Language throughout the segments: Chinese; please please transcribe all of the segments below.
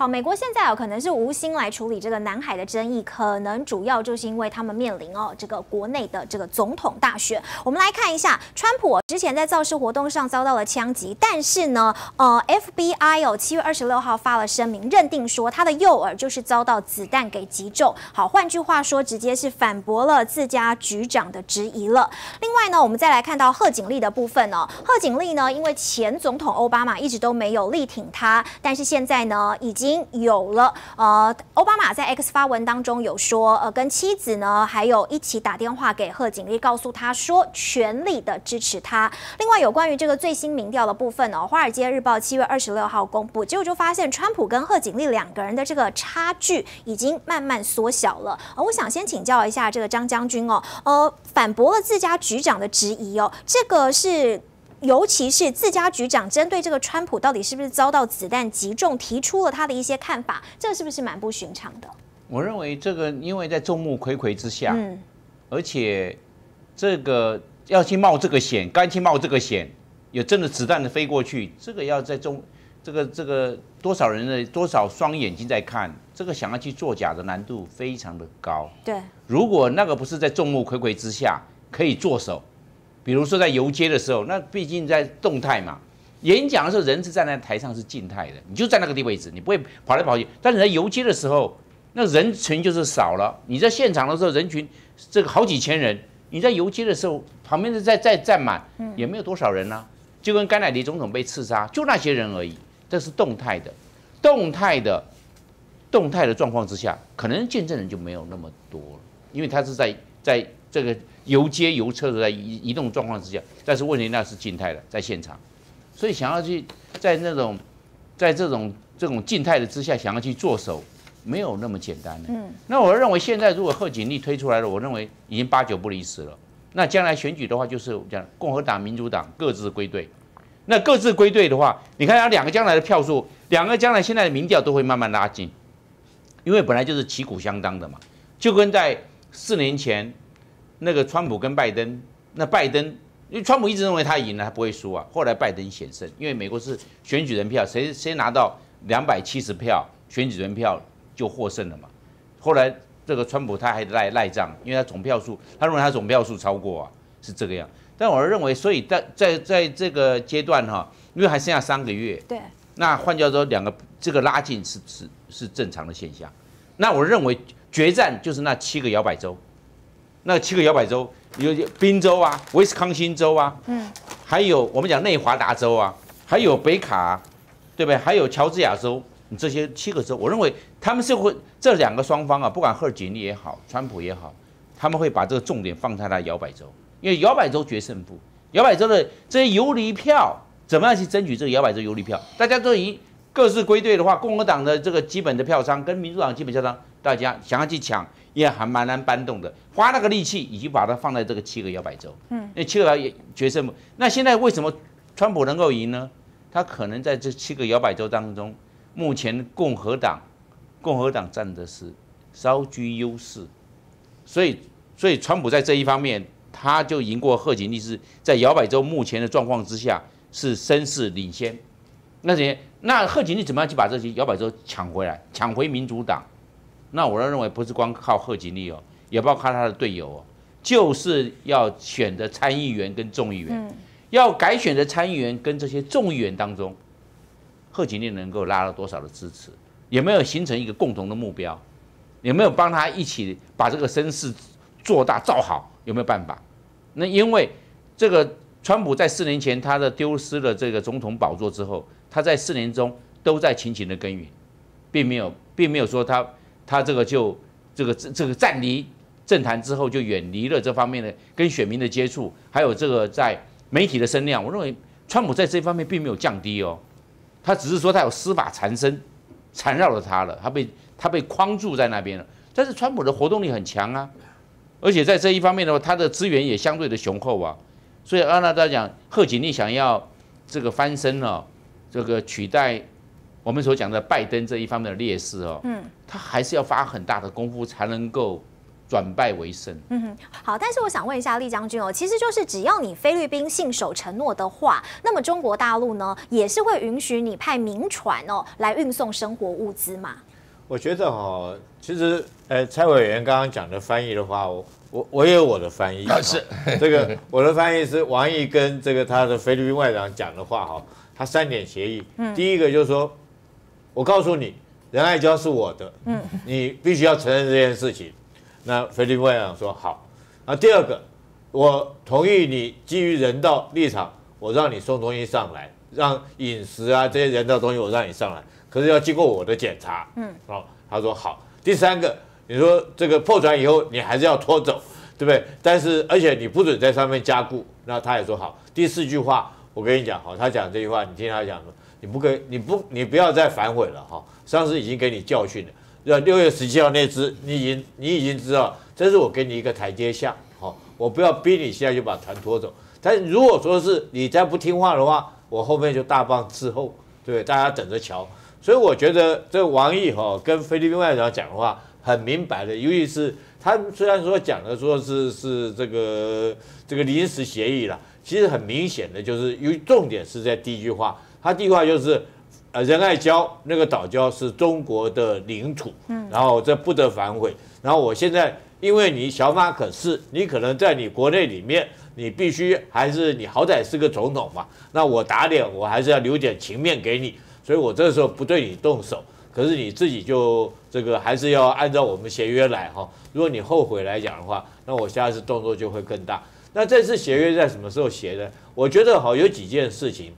好，美国现在哦可能是无心来处理这个南海的争议，可能主要就是因为他们面临哦这个国内的这个总统大选。我们来看一下，川普之前在造势活动上遭到了枪击，但是呢，呃，FBI 哦七月二十六号发了声明，认定说他的右耳就是遭到子弹给击中。好，换句话说，直接是反驳了自家局长的质疑了。另外呢，我们再来看到贺锦丽的部分哦，贺锦丽呢，因为前总统奥巴马一直都没有力挺他，但是现在呢，已经经有了呃，奥巴马在 X 发文当中有说，呃，跟妻子呢，还有一起打电话给贺锦丽，告诉他说全力的支持他。另外，有关于这个最新民调的部分呢，《华尔街日报》七月二十六号公布，结果就发现川普跟贺锦丽两个人的这个差距已经慢慢缩小了。我想先请教一下这个张将军哦，呃，反驳了自家局长的质疑哦，这个是。尤其是自家局长针对这个川普到底是不是遭到子弹击中，提出了他的一些看法，这是不是蛮不寻常的？我认为这个，因为在众目睽睽之下，嗯，而且这个要去冒这个险，该去冒这个险，有真的子弹的飞过去，这个要在中，这个这个多少人的多少双眼睛在看，这个想要去作假的难度非常的高。对，如果那个不是在众目睽睽之下可以做手。比如说在游街的时候，那毕竟在动态嘛。演讲的时候，人是站在台上是静态的，你就在那个地位置，你不会跑来跑去。但你在游街的时候，那人群就是少了。你在现场的时候，人群这个好几千人；你在游街的时候，旁边的再再站满，也没有多少人呢。就跟甘乃迪总统被刺杀，就那些人而已。这是动态的，动态的，动态的状况之下，可能见证人就没有那么多了，因为他是在在这个。游街游车的在移移动状况之下，但是问题那是静态的，在现场，所以想要去在那种在这种这种静态的之下，想要去做手，没有那么简单的。嗯，那我认为现在如果贺锦丽推出来了，我认为已经八九不离十了。那将来选举的话，就是讲共和党、民主党各自归队。那各自归队的话，你看他两个将来的票数，两个将来现在的民调都会慢慢拉近，因为本来就是旗鼓相当的嘛，就跟在四年前。那个川普跟拜登，那拜登，因为川普一直认为他赢了，他不会输啊。后来拜登险胜，因为美国是选举人票，谁谁拿到两百七十票选举人票就获胜了嘛。后来这个川普他还赖赖账，因为他总票数，他认为他总票数超过啊，是这个样。但我认为，所以在在在这个阶段哈，因为还剩下三个月，对，那换句话说，两个这个拉近是是是正常的现象。那我认为决战就是那七个摇摆州。那七个摇摆州有宾州啊，威斯康星州啊，嗯，还有我们讲内华达州啊，还有北卡，对不对？还有乔治亚州，你这些七个州，我认为他们是会这两个双方啊，不管赫尔吉尼也好，川普也好，他们会把这个重点放在那摇摆州，因为摇摆州决胜负，摇摆州的这些游离票怎么样去争取这个摇摆州游离票？大家都已各自归队的话，共和党的这个基本的票仓跟民主党基本票仓，大家想要去抢。也还蛮难搬动的，花那个力气已经把它放在这个七个摇摆州，嗯，那七个摇摆决胜，那现在为什么川普能够赢呢？他可能在这七个摇摆州当中，目前共和党，共和党占的是稍居优势，所以，所以川普在这一方面，他就赢过贺锦丽，是在摇摆州目前的状况之下是声势领先。那些那贺锦丽怎么样去把这些摇摆州抢回来，抢回民主党？那我认为不是光靠贺锦丽哦，也包括他的队友哦，就是要选的参议员跟众议员，要改选的参议员跟这些众议员当中，贺锦丽能够拉到多少的支持，有没有形成一个共同的目标，有没有帮他一起把这个声势做大造好，有没有办法？那因为这个川普在四年前他的丢失了这个总统宝座之后，他在四年中都在勤勤的耕耘，并没有，并没有说他。他这个就这个这这个暂离政坛之后，就远离了这方面的跟选民的接触，还有这个在媒体的声量。我认为川普在这方面并没有降低哦，他只是说他有司法缠身，缠绕了他了，他被他被框住在那边了。但是川普的活动力很强啊，而且在这一方面的话，他的资源也相对的雄厚啊。所以按照他讲，贺锦丽想要这个翻身了，这个取代。我们所讲的拜登这一方面的劣势哦，嗯，他还是要花很大的功夫才能够转败为胜。嗯哼，好，但是我想问一下厉将军哦，其实就是只要你菲律宾信守承诺的话，那么中国大陆呢也是会允许你派民船哦来运送生活物资嘛？我觉得哈，其实呃，蔡委员刚刚讲的翻译的话，我我我也有我的翻译，是这个我的翻译是王毅跟这个他的菲律宾外长讲的话哈，他三点协议，第一个就是说，我告诉你，仁爱礁是我的，嗯，你必须要承认这件事情。那菲律宾外长说好。那第二个，我同意你基于人道立场，我让你送东西上来，让饮食啊这些人道东西我让你上来。可是要经过我的检查，嗯，哦，他说好。第三个，你说这个破船以后你还是要拖走，对不对？但是而且你不准在上面加固，那他也说好。第四句话，我跟你讲，好，他讲这句话，你听他讲你不可以，你不，你不要再反悔了，哈。上次已经给你教训了，要六月十七号那只，你已经你已经知道，这是我给你一个台阶下，好，我不要逼你现在就把船拖走。但如果说是你再不听话的话，我后面就大棒伺候，对？大家等着瞧。所以我觉得这王毅哈跟菲律宾外长讲的话很明白的，尤其是他虽然说讲的说是是这个这个临时协议了，其实很明显的就是因为重点是在第一句话，他第一句话就是呃仁爱礁那个岛礁是中国的领土，嗯，然后这不得反悔，然后我现在因为你小马可是你可能在你国内里面你必须还是你好歹是个总统嘛，那我打脸我还是要留点情面给你。所以我这个时候不对你动手，可是你自己就这个还是要按照我们协约来哈。如果你后悔来讲的话，那我下次动作就会更大。那这次协约在什么时候写呢？我觉得好有几件事情，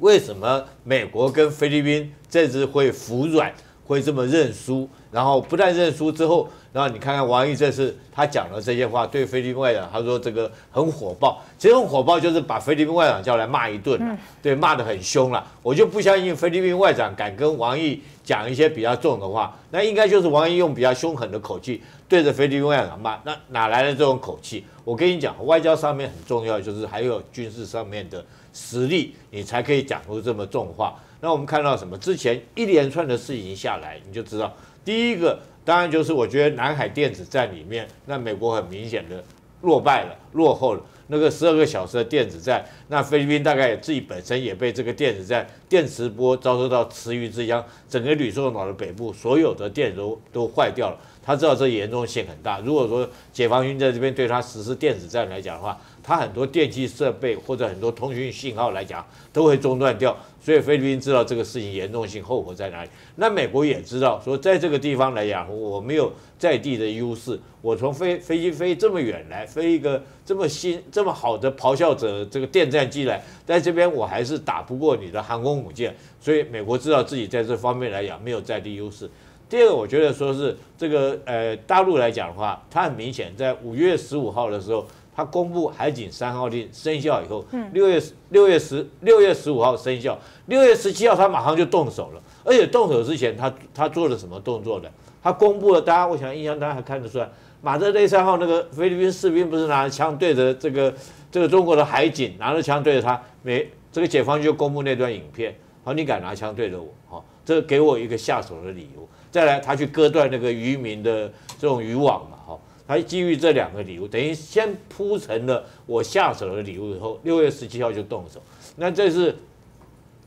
为什么美国跟菲律宾这次会服软，会这么认输？然后不但认输之后。然后你看看王毅这次他讲了这些话，对菲律宾外长他说这个很火爆，其实很火爆就是把菲律宾外长叫来骂一顿，对，骂得很凶了。我就不相信菲律宾外长敢跟王毅讲一些比较重的话，那应该就是王毅用比较凶狠的口气对着菲律宾外长骂，那哪来的这种口气？我跟你讲，外交上面很重要，就是还有军事上面的实力，你才可以讲出这么重话。那我们看到什么？之前一连串的事情下来，你就知道第一个。当然，就是我觉得南海电子战里面，那美国很明显的落败了、落后了。那个十二个小时的电子战，那菲律宾大概自己本身也被这个电子战电磁波遭受到池鱼之殃，整个吕宋岛的北部所有的电都都坏掉了。他知道这严重性很大。如果说解放军在这边对他实施电子战来讲的话，他很多电气设备或者很多通讯信号来讲都会中断掉。所以菲律宾知道这个事情严重性，后果在哪里？那美国也知道，说在这个地方来讲，我没有在地的优势，我从飞飞机飞这么远来，飞一个这么新、这么好的咆哮者这个电战机来，在这边我还是打不过你的航空母舰。所以美国知道自己在这方面来讲没有在地优势。第二个，我觉得说是这个呃大陆来讲的话，它很明显在五月十五号的时候。他公布海警三号令生效以后，六月六月十六月十五号生效，六月十七号他马上就动手了，而且动手之前他他做了什么动作呢？他公布了，大家我想印象大家还看得出来，马德雷三号那个菲律宾士兵不是拿着枪对着这个这个中国的海警，拿着枪对着他，没这个解放军就公布那段影片，好，你敢拿枪对着我，好，这给我一个下手的理由。再来，他去割断那个渔民的这种渔网嘛。哈他基于这两个理由，等于先铺成了我下手的礼物以后，六月十七号就动手。那这是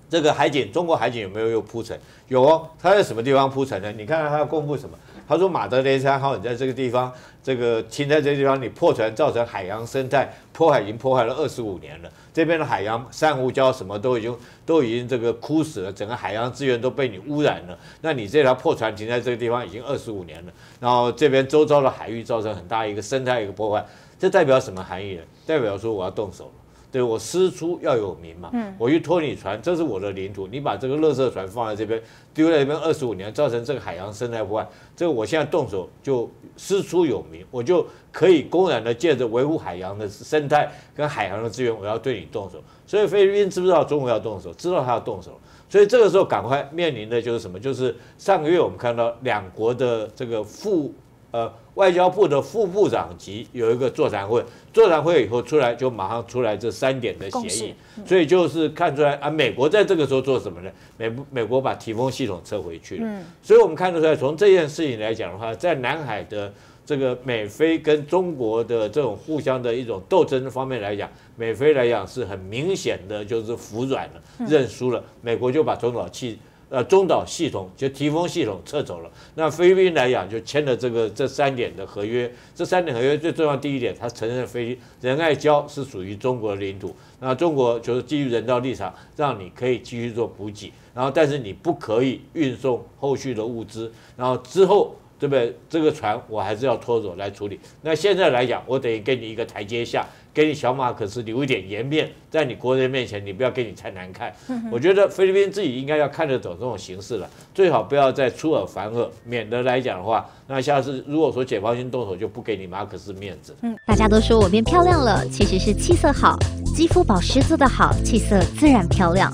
这个海警，中国海警有没有又铺成？有哦，他在什么地方铺成呢？你看看他要公布什么？他说马德雷山号，你在这个地方，这个停在这个地方，你破船造成海洋生态破坏，已经破坏了二十五年了。这边的海洋珊瑚礁什么都已经都已经这个枯死了，整个海洋资源都被你污染了。那你这条破船停在这个地方已经二十五年了，然后这边周遭的海域造成很大一个生态一个破坏，这代表什么含义呢？代表说我要动手。对我师出要有名嘛，我去拖你船，这是我的领土，你把这个垃圾船放在这边，丢在这边二十五年，造成这个海洋生态破坏，这个我现在动手就师出有名，我就可以公然的借着维护海洋的生态跟海洋的资源，我要对你动手。所以菲律宾知不知道中国要动手？知道他要动手，所以这个时候赶快面临的就是什么？就是上个月我们看到两国的这个副。呃，外交部的副部长级有一个座谈会，座谈会以后出来就马上出来这三点的协议，所以就是看出来啊，美国在这个时候做什么呢？美美国把提风系统撤回去了，所以我们看得出来，从这件事情来讲的话，在南海的这个美菲跟中国的这种互相的一种斗争方面来讲，美菲来讲是很明显的就是服软了，认输了，美国就把中岛气呃中岛系统就提风系统撤走了。那菲律宾来讲就签了这个这三点的合约，这三点合约最重要第一点，他承认菲仁爱礁是属于中国的领土，那中国就是基于人道立场，让你可以继续做补给，然后但是你不可以运送后续的物资，然后之后。对不对？这个船我还是要拖走来处理。那现在来讲，我等于给你一个台阶下，给你小马可是留一点颜面，在你国人面前，你不要给你太难看。我觉得菲律宾自己应该要看得懂这种形式了，最好不要再出尔反尔，免得来讲的话，那下次如果说解放军动手，就不给你马可斯面子。嗯，大家都说我变漂亮了，其实是气色好，肌肤保湿做得好，气色自然漂亮。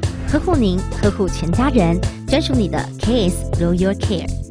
呵护您，呵护全家人，专属你的 KS Royal Care。